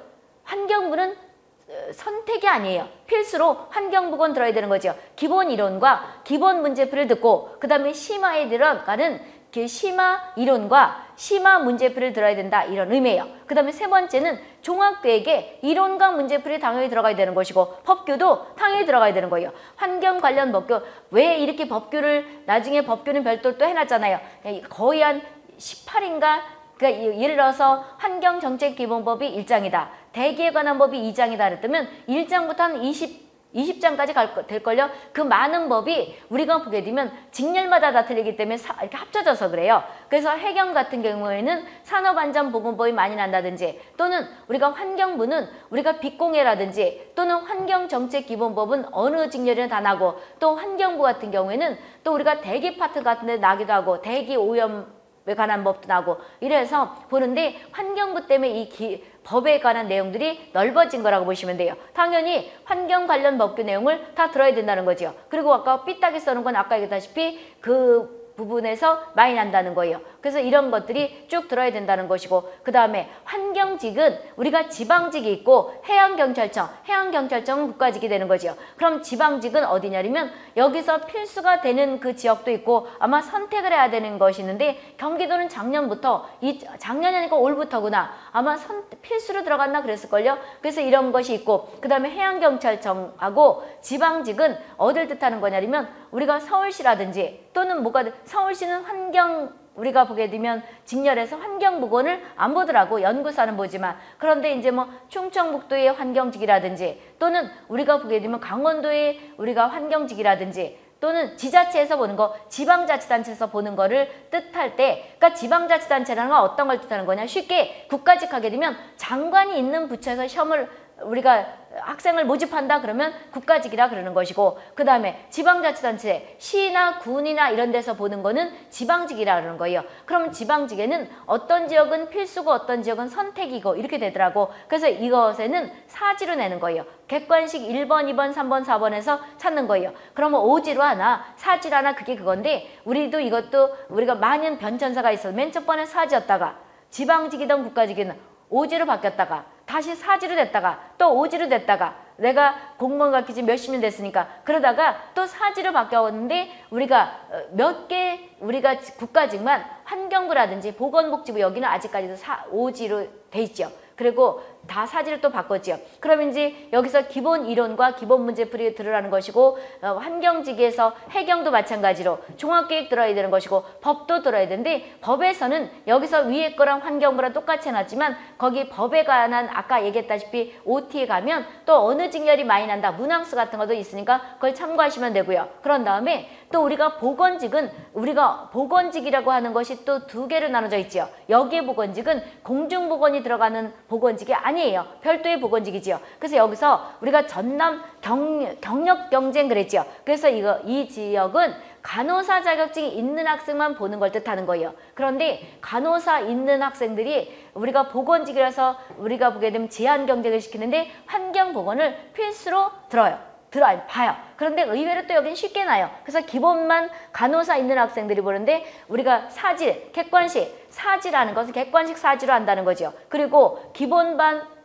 환경부는 어, 선택이 아니에요. 필수로 환경보건 들어야 되는 거죠. 기본 이론과 기본 문제풀을 듣고 그 다음에 심화에 들어가는 그 심화 이론과 심화 문제풀을 들어야 된다 이런 의미예요. 그 다음에 세 번째는 종합계획에 이론과 문제풀이 당연히 들어가야 되는 것이고 법규도 당연히 들어가야 되는 거예요. 환경 관련 법규 왜 이렇게 법규를 나중에 법규는 별도로 또 해놨잖아요. 거의 한 18인가 그러니까 예를 들어서 환경정책기본법이 1장이다. 대기에 관한 법이 2장이다 그랬다면 1장부터 한 20, 20장까지 갈, 될걸요. 그 많은 법이 우리가 보게 되면 직렬마다 다 틀리기 때문에 사, 이렇게 합쳐져서 그래요. 그래서 해경 같은 경우에는 산업안전보건법이 많이 난다든지 또는 우리가 환경부는 우리가 빛공해라든지 또는 환경정책기본법은 어느 직렬이나 다 나고 또 환경부 같은 경우에는 또 우리가 대기 파트 같은 데 나기도 하고 대기 오염 에 관한 법도 나고 이래서 보는데 환경부 때문에 이 기, 법에 관한 내용들이 넓어진 거라고 보시면 돼요. 당연히 환경 관련 법규 내용을 다 들어야 된다는 거죠. 그리고 아까 삐딱이 써는 건 아까 얘기했다시피 그 부분에서 많이 난다는 거예요. 그래서 이런 것들이 쭉 들어야 된다는 것이고 그 다음에 환경직은 우리가 지방직이 있고 해양경찰청, 해양경찰청은 국가직이 되는 거죠. 그럼 지방직은 어디냐면 여기서 필수가 되는 그 지역도 있고 아마 선택을 해야 되는 것이 있는데 경기도는 작년부터 이 작년이 아니고 올부터구나 아마 선, 필수로 들어갔나 그랬을걸요. 그래서 이런 것이 있고 그 다음에 해양경찰청하고 지방직은 어딜 뜻하는 거냐면 우리가 서울시라든지 또는 뭐가 서울시는 환경 우리가 보게 되면 직렬해서 환경보건을 안 보더라고. 연구사는 보지만. 그런데 이제 뭐 충청북도의 환경직이라든지 또는 우리가 보게 되면 강원도의 우리가 환경직이라든지 또는 지자체에서 보는 거 지방자치단체에서 보는 거를 뜻할 때 그러니까 지방자치단체라는 건 어떤 걸 뜻하는 거냐? 쉽게 국가직 하게 되면 장관이 있는 부처에서 시험을 우리가 학생을 모집한다 그러면 국가직이라 그러는 것이고 그 다음에 지방자치단체 시나 군이나 이런 데서 보는 거는 지방직이라 그러는 거예요. 그럼 지방직에는 어떤 지역은 필수고 어떤 지역은 선택이고 이렇게 되더라고. 그래서 이것에는 사지로 내는 거예요. 객관식 1번, 2번, 3번, 4번에서 찾는 거예요. 그러면 오지로 하나, 사지로 하나 그게 그건데 우리도 이것도 우리가 많은 변천사가 있어. 맨첫 번에 사지였다가 지방직이든 국가직이든 오지로 바뀌었다가 다시 사지로 됐다가 또 오지로 됐다가 내가 공무원 가 기 지 몇십 년 됐으니까 그러다가 또 사지로 바뀌었는데 우리가 어, 몇개 우리가 국가직만 환경부라든지 보건복지부 여기는 아직까지도 사, 오지로 돼 있죠. 그리고 다 사지를 또 바꿨지요. 그러면 이제 여기서 기본 이론과 기본 문제풀이 들으라는 것이고 어, 환경지기에서 해경도 마찬가지로 종합계획 들어야 되는 것이고 법도 들어야 되는데 법에서는 여기서 위에 거랑 환경부랑 똑같이 해놨지만 거기 법에 관한 아까 얘기했다시피 OT에 가면 또 어느 직렬이 많이 난다 문항수 같은 것도 있으니까 그걸 참고하시면 되고요. 그런 다음에 또 우리가 보건직은 우리가 보건직이라고 하는 것이 또 두 개로 나눠져 있지요. 여기에 보건직은 공중보건이 들어가는 보건직이 아니 에요. 별도의 보건직이지요. 그래서 여기서 우리가 전남 경, 경력 경쟁 그랬지요. 그래서 이거 이 지역은 간호사 자격증이 있는 학생만 보는 걸 뜻하는 거예요. 그런데 간호사 있는 학생들이 우리가 보건직이라서 우리가 보게 되면 제한 경쟁을 시키는데 환경 보건을 필수로 들어요. 들어 봐요. 그런데 의외로 또 여기는 쉽게 나요. 그래서 기본만 간호사 있는 학생들이 보는데 우리가 사질, 객관식, 사지라는 것은 객관식 사지로 한다는 거죠. 그리고 기본반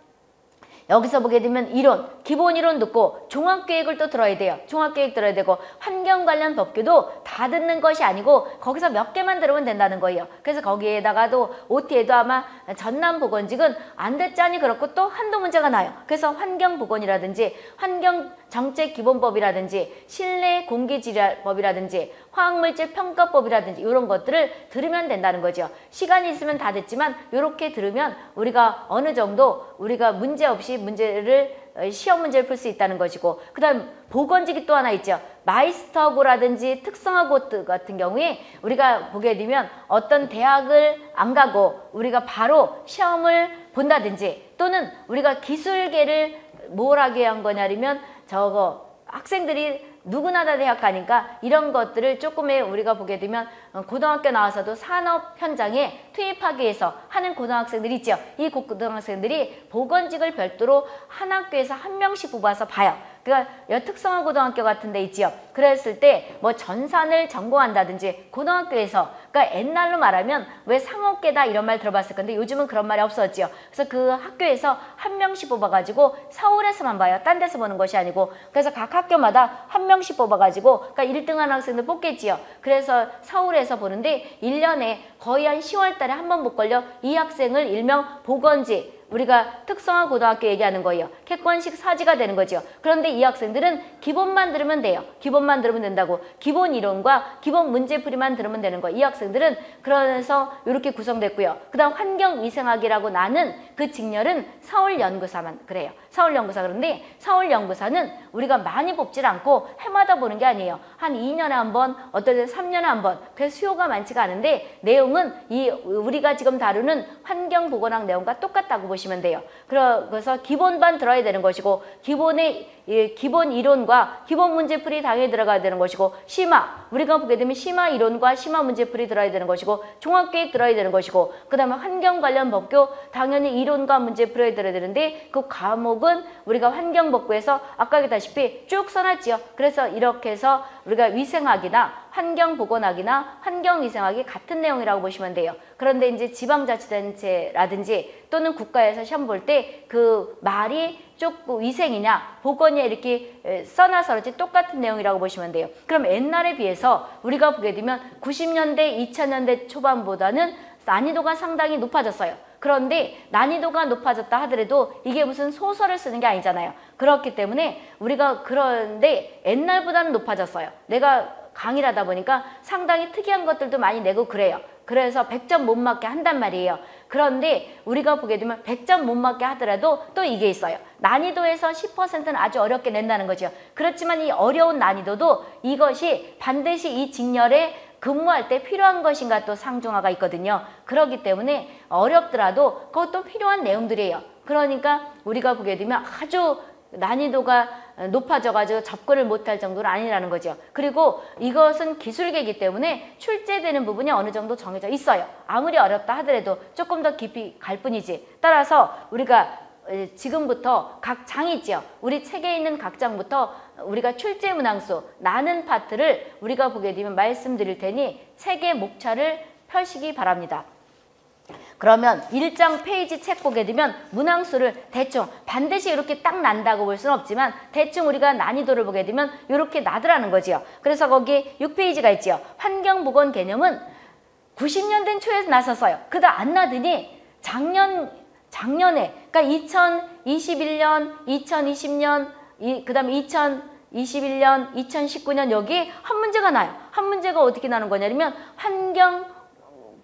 여기서 보게 되면 이론, 기본 이론 듣고 종합계획을 또 들어야 돼요. 종합계획 들어야 되고 환경 관련 법규도 다 듣는 것이 아니고 거기서 몇 개만 들으면 된다는 거예요. 그래서 거기에다가도 OT에도 아마 전남보건직은 안 됐자니 그렇고 또 한두 문제가 나요. 그래서 환경보건이라든지 환경 정책 기본법이라든지 실내 공기 질환법이라든지 화학물질 평가법이라든지 이런 것들을 들으면 된다는 거죠. 시간이 있으면 다 됐지만 이렇게 들으면 우리가 어느 정도 우리가 문제 없이 문제를 어, 시험 문제를 풀 수 있다는 것이고 그 다음 보건직이 또 하나 있죠. 마이스터고라든지 특성화고 같은 경우에 우리가 보게 되면 어떤 대학을 안 가고 우리가 바로 시험을 본다든지 또는 우리가 기술계를 뭘 하게 한 거냐면 저거 학생들이 누구나 다 대학 가니까 이런 것들을 조금의 우리가 보게 되면 어, 고등학교 나와서도 산업 현장에 투입하기 위해서 하는 고등학생들이 있죠. 이 고등학생들이 보건직을 별도로 한 학교에서 한 명씩 뽑아서 봐요. 그러니까 여특성화 고등학교 같은 데 있지요. 그랬을 때 뭐 전산을 전공한다든지 고등학교에서 그러니까 옛날로 말하면 왜 상업계다 이런 말 들어봤을 건데 요즘은 그런 말이 없었지요. 그래서 그 학교에서 한 명씩 뽑아가지고 서울에서만 봐요. 딴 데서 보는 것이 아니고 그래서 각 학교마다 한 명씩 뽑아가지고 그러니까 1등하는 학생들 뽑겠지요. 그래서 서울에서 보는데 1년에 거의 한 10월 달에 한 번 못 걸려 이 학생을 일명 보건지 우리가 특성화 고등학교 얘기하는 거예요. 객관식 사지가 되는 거죠. 그런데 이 학생들은 기본만 들으면 돼요. 기본만 들으면 된다고. 기본 이론과 기본 문제풀이만 들으면 되는 거예요. 이 학생들은 그러면서 이렇게 구성됐고요. 그 다음 환경위생학이라고 나는 그 직렬은 서울연구사만 그래요. 서울연구사 그런데 서울연구사는 우리가 많이 뽑질 않고 해마다 보는 게 아니에요. 한 2년에 한 번, 어떨 때 3년에 한 번. 그래서 수요가 많지가 않은데 내용은 이 우리가 지금 다루는 환경보건학 내용과 똑같다고 보시면 돼요. 그래서 기본반 들어야 되는 것이고 기본의 기본 이론과 기본 문제풀이 당연히 들어가야 되는 것이고 심화 우리가 보게 되면 심화 이론과 심화 문제풀이 들어야 되는 것이고 종합계획 들어야 되는 것이고 그 다음에 환경 관련 법규 당연히 이론과 문제풀이 들어야 되는데 그 과목 은 우리가 환경법규에서 아까 얘기다시피 쭉 써놨지요. 그래서 이렇게 해서 우리가 위생학이나 환경보건학이나 환경위생학이 같은 내용이라고 보시면 돼요. 그런데 이제 지방자치단체라든지 또는 국가에서 시험 볼 때 그 말이 조금 위생이냐 보건이냐 이렇게 써놔서 그렇지 똑같은 내용이라고 보시면 돼요. 그럼 옛날에 비해서 우리가 보게 되면 90년대, 2000년대 초반보다는 난이도가 상당히 높아졌어요. 그런데 난이도가 높아졌다 하더라도 이게 무슨 소설을 쓰는 게 아니잖아요. 그렇기 때문에 우리가 그런데 옛날보다는 높아졌어요. 내가 강의를 하다 보니까 상당히 특이한 것들도 많이 내고 그래요. 그래서 100점 못 맞게 한단 말이에요. 그런데 우리가 보게 되면 100점 못 맞게 하더라도 또 이게 있어요. 난이도에서 10%는 아주 어렵게 낸다는 거죠. 그렇지만 이 어려운 난이도도 이것이 반드시 이 직렬에 근무할 때 필요한 것인가 또 상중하가 있거든요. 그렇기 때문에 어렵더라도 그것도 필요한 내용들이에요. 그러니까 우리가 보게 되면 아주 난이도가 높아져가지고 접근을 못할 정도는 아니라는 거죠. 그리고 이것은 기술계이기 때문에 출제되는 부분이 어느 정도 정해져 있어요. 아무리 어렵다 하더라도 조금 더 깊이 갈 뿐이지. 따라서 우리가 지금부터 각 장이지요. 우리 책에 있는 각 장부터 우리가 출제 문항수 나는 파트를 우리가 보게 되면 말씀드릴 테니 책의 목차를 펴시기 바랍니다. 그러면 일장 페이지 책 보게 되면 문항수를 대충 반드시 이렇게 딱 난다고 볼 수는 없지만 대충 우리가 난이도를 보게 되면 이렇게 나더라는 거지요. 그래서 거기 6페이지가 있지요. 환경보건 개념은 90년대 초에 나섰어요. 그다 안 나더니 작년 작년에 그러니까 2021년, 2020년, 이, 그 다음에 2021년, 2019년 여기 한 문제가 나요. 한 문제가 어떻게 나는 거냐면 환경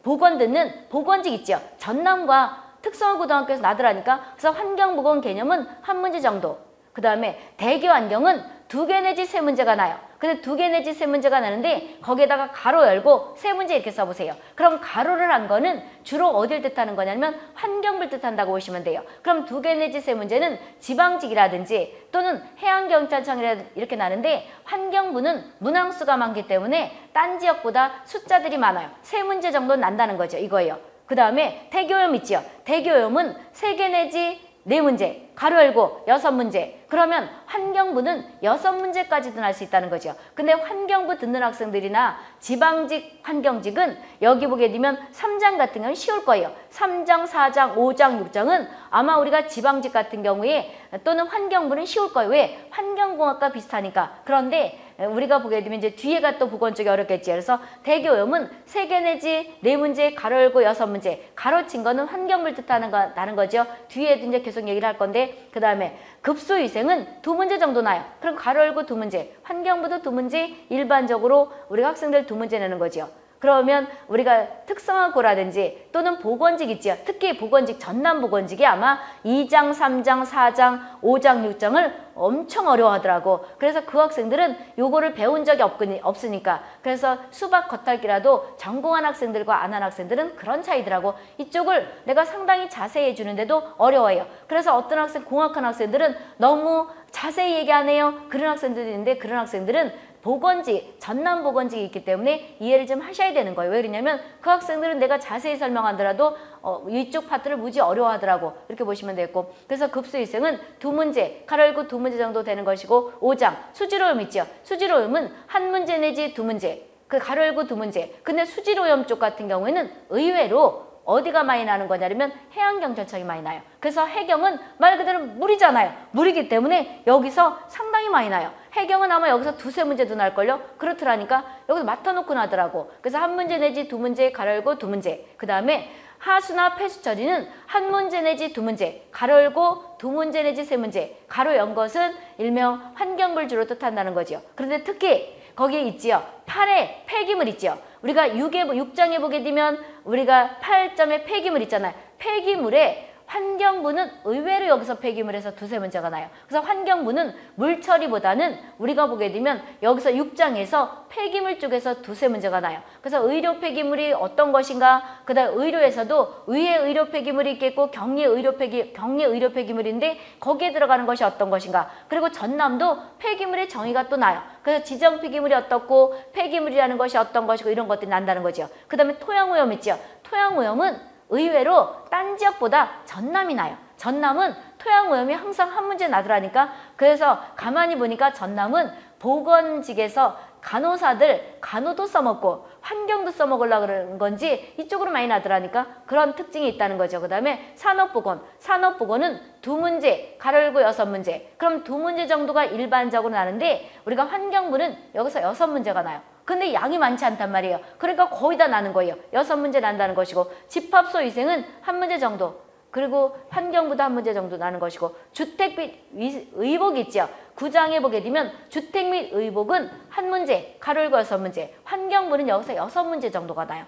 보건 듣는 보건직 있죠. 전남과 특성화고등학교에서 나더라니까. 그래서 환경보건 개념은 한 문제 정도. 그 다음에 대기 환경은 두 개 내지 세 문제가 나요. 근데 두 개 내지 세 문제가 나는데 거기에다가 가로 열고 세 문제 이렇게 써보세요. 그럼 가로를 한 거는 주로 어딜 뜻하는 거냐면 환경을 뜻한다고 보시면 돼요. 그럼 두 개 내지 세 문제는 지방직이라든지 또는 해양경찰청이라 이렇게 나는데 환경부는 문항수가 많기 때문에 딴 지역보다 숫자들이 많아요. 세 문제 정도 난다는 거죠. 이거예요. 그 다음에 대교염 있죠. 대교염은 세 개 내지 네 문제, 가로 열고 여섯 문제. 그러면 환경부는 여섯 문제까지도 날수 있다는 거죠. 근데 환경부 듣는 학생들이나 지방직 환경직은 여기 보게 되면 삼장 같은 경우는 쉬울 거예요. 삼장사장오장육장은 아마 우리가 지방직 같은 경우에 또는 환경부는 쉬울 거예요. 왜? 환경공학과 비슷하니까. 그런데 우리가 보게 되면 이제 뒤에가 또 보건 쪽이 어렵겠지. 그래서 대교염은 세 개 내지 네 문제 가로 열고 여섯 문제 가로친 거는 환경을 뜻하는 거 다는 거죠. 뒤에도 이제 계속 얘기를 할 건데 그 다음에 급수위생은 두 문제 정도 나요. 그럼 가로 열고 두 문제, 환경부도 두 문제, 일반적으로 우리 학생들 두 문제 내는 거죠. 그러면 우리가 특성화고라든지 또는 보건직 있지요. 특히 보건직, 전남 보건직이 아마 2장, 3장, 4장, 5장, 6장을 엄청 어려워하더라고. 그래서 그 학생들은 요거를 배운 적이 없으니, 없으니까. 그래서 수박 겉핥기라도 전공한 학생들과 안 한 학생들은 그런 차이더라고. 이쪽을 내가 상당히 자세히 해주는데도 어려워요. 그래서 어떤 학생, 공학한 학생들은 너무 자세히 얘기 안 해요. 그런 학생들이 있는데 그런 학생들은 보건직, 전남 보건직이 있기 때문에 이해를 좀 하셔야 되는 거예요. 왜 그러냐면 그 학생들은 내가 자세히 설명하더라도 어, 이쪽 파트를 무지 어려워하더라고. 이렇게 보시면 되겠고. 그래서 급수위생은 두 문제, 가로열고 두 문제 정도 되는 것이고 5장, 수지로염 있죠. 수지로염은 한 문제 내지 두 문제. 그 가로열고 두 문제. 근데 수지로염 쪽 같은 경우에는 의외로 어디가 많이 나는 거냐면 해양경찰청이 많이 나요. 그래서 해경은 말 그대로 물이잖아요. 물이기 때문에 여기서 상당히 많이 나요. 해경은 아마 여기서 두세 문제도 날걸요? 그렇더라니까 여기서 맡아놓고 나더라고. 그래서 한 문제 내지 두 문제 가열고 두 문제. 그 다음에 하수나 폐수 처리는 한 문제 내지 두 문제, 가로 열고 두 문제 내지 세 문제, 가로 연 것은 일명 환경물 주로 뜻한다는 거죠. 그런데 특히 거기에 있지요. 팔에 폐기물 있지요. 우리가 6에, 6장에 보게 되면 우리가 8점에 폐기물 있잖아요. 폐기물에 환경부는 의외로 여기서 폐기물에서 두세 문제가 나요. 그래서 환경부는 물 처리보다는 우리가 보게 되면 여기서 6장에서 폐기물 쪽에서 두세 문제가 나요. 그래서 의료 폐기물이 어떤 것인가, 그 다음 의료에서도 의회 의료 폐기물이 있겠고 격리 의료 폐기, 격리 의료 폐기물인데 거기에 들어가는 것이 어떤 것인가. 그리고 전남도 폐기물의 정의가 또 나요. 그래서 지정 폐기물이 어떻고 폐기물이라는 것이 어떤 것이고 이런 것들이 난다는 거죠. 그 다음에 토양오염 있죠. 토양오염은 의외로 딴 지역보다 전남이 나요. 전남은 토양 오염이 항상 한 문제 나더라니까. 그래서 가만히 보니까 전남은 보건직에서 간호사들 간호도 써먹고 환경도 써먹으려고 그러는 건지 이쪽으로 많이 나더라니까 그런 특징이 있다는 거죠. 그 다음에 산업보건. 산업보건은 두 문제, 가로 열고 여섯 문제. 그럼 두 문제 정도가 일반적으로 나는데 우리가 환경부는 여기서 여섯 문제가 나요. 근데 양이 많지 않단 말이에요. 그러니까 거의 다 나는 거예요. 여섯 문제 난다는 것이고 집합소 위생은 한 문제 정도. 그리고 환경부도 한 문제 정도 나는 것이고 주택 및 위- 의복 있죠. 구장에 보게 되면 주택 및 의복은 한 문제, 가로열고 여섯 문제. 환경부는 여기서 여섯 문제 정도가 나요.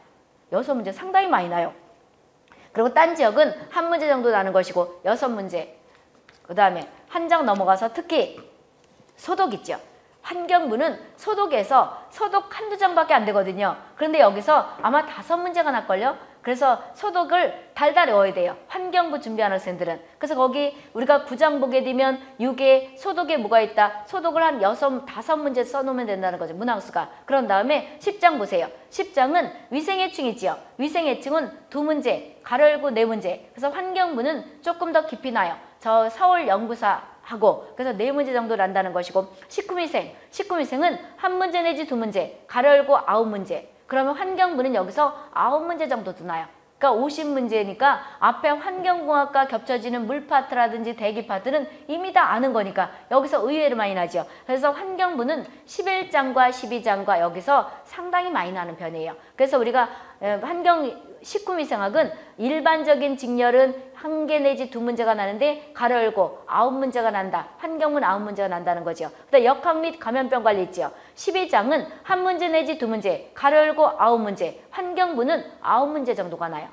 여섯 문제 상당히 많이 나요. 그리고 딴 지역은 한 문제 정도 나는 것이고 여섯 문제. 그 다음에 한 장 넘어가서 특히 소독 있죠. 환경부는 소독에서 소독 한두 장밖에 안 되거든요. 그런데 여기서 아마 다섯 문제가 날걸요. 그래서 소독을 달달 외워야 돼요. 환경부 준비하는 학생들은. 그래서 거기 우리가 구장 보게 되면 6에 소독에 뭐가 있다. 소독을 한 여섯, 다섯 문제 써놓으면 된다는 거죠. 문항수가. 그런 다음에 10장 보세요. 10장은 위생해충이지요. 위생해충은 두 문제, 가로 열고 네 문제. 그래서 환경부는 조금 더 깊이 나요. 저 서울 연구사 하고 그래서 네 문제 정도 난다는 것이고 식구미생 식구미생은 한 문제 내지 두 문제 가로 열고 아홉 문제 그러면 환경부는 여기서 아홉 문제 정도도 나요. 그러니까 50문제니까 앞에 환경공학과 겹쳐지는 물 파트라든지 대기 파트는 이미 다 아는 거니까 여기서 의외로 많이 나죠. 그래서 환경부는 11장과 12장과 여기서 상당히 많이 나는 편이에요. 그래서 우리가 에, 환경 식구미생학은 일반적인 직렬은 한 개 내지 두 문제가 나는데 가로 열고 아홉 문제가 난다. 환경문 아홉 문제가 난다는 거죠. 그다음 역학 및 감염병 관리 있죠. 12장은 한 문제 내지 두 문제, 가로 열고 아홉 문제, 환경문은 아홉 문제 정도가 나요.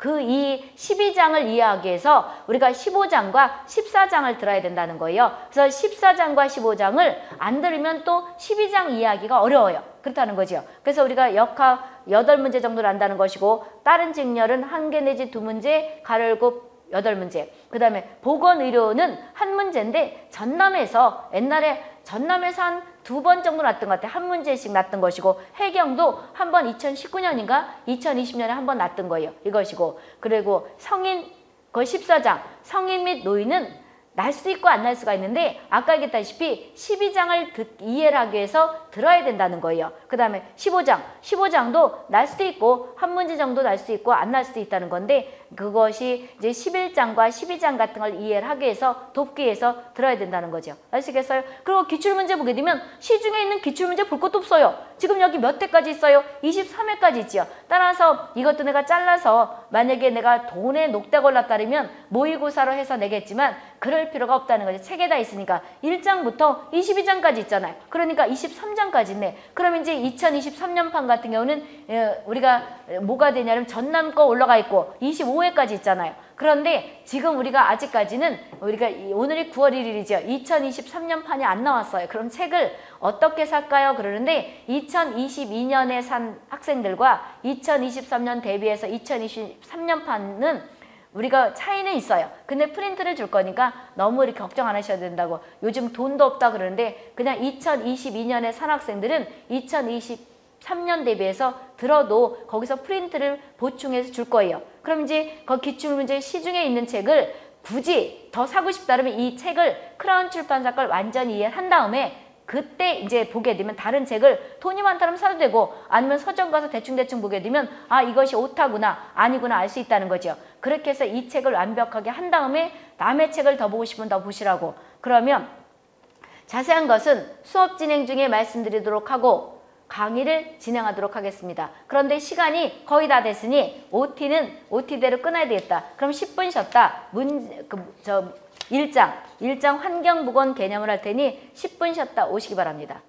그 이 12장을 이해하기 위해서 우리가 15장과 14장을 들어야 된다는 거예요. 그래서 14장과 15장을 안 들으면 또 12장 이해하기가 어려워요. 그렇다는 거죠. 그래서 우리가 역학 8문제 정도 난다는 것이고 다른 직렬은 한 개 내지 두 문제, 가르고 여덟 문제. 그 다음에 보건의료는 한 문제인데 전남에서 옛날에 전남에서 한 두 번 정도 났던 것 같아요. 한 문제씩 났던 것이고 해경도 한 번 2019년인가 2020년에 한 번 났던 거예요. 이것이고 그리고 성인 그 14장 성인 및 노인은 날 수도 있고 안 날 수가 있는데 아까 얘기했다시피 12장을 듣, 이해를 하기 위해서 들어야 된다는 거예요. 그 다음에 15장, 15장도 날 수도 있고 한 문제 정도 날 수도 있고 안 날 수도 있다는 건데 그것이 이제 11장과 12장 같은 걸 이해를 하기 위해서 돕기 위해서 들어야 된다는 거죠. 아시겠어요? 그리고 기출문제 보게 되면 시중에 있는 기출문제 볼 것도 없어요. 지금 여기 몇 회까지 있어요? 23회까지 있지요. 따라서 이것도 내가 잘라서 만약에 내가 돈에 녹대 걸렸다면 모의고사로 해서 내겠지만 그럴 필요가 없다는 거죠. 책에 다 있으니까 1장부터 22장까지 있잖아요. 그러니까 23장까지 있네. 그럼 이제 2023년판 같은 경우는 어, 우리가 뭐가 되냐면 전남 거 올라가 있고 25 회까지 있잖아요. 그런데 지금 우리가 아직까지는 우리가 이- 오늘이 9월 1일이죠. 2023년 판이 안 나왔어요. 그럼 책을 어떻게 살까요? 그러는데 2022년에 산 학생들과 2023년 대비해서 2023년 판은 우리가 차이는 있어요. 근데 프린트를 줄 거니까 너무 이렇게 걱정 안 하셔도 된다고. 요즘 돈도 없다 그러는데 그냥 2022년에 산 학생들은 2023년 대비해서 들어도 거기서 프린트를 보충해서 줄 거예요. 그럼 이제 그 기출문제 시중에 있는 책을 굳이 더 사고 싶다면 이 책을 크라운 출판사 걸 완전히 이해한 다음에 그때 이제 보게 되면 다른 책을 돈이 많다면 사도 되고 아니면 서점 가서 대충대충 보게 되면 아 이것이 오타구나 아니구나 알 수 있다는 거죠. 그렇게 해서 이 책을 완벽하게 한 다음에 남의 책을 더 보고 싶으면 더 보시라고. 그러면 자세한 것은 수업 진행 중에 말씀드리도록 하고 강의를 진행하도록 하겠습니다. 그런데 시간이 거의 다 됐으니 OT는 OT대로 끊어야 되겠다. 그럼 10분 쉬었다. 문, 그, 저, 1장, 1장 환경보건 개념을 할 테니 10분 쉬었다 오시기 바랍니다.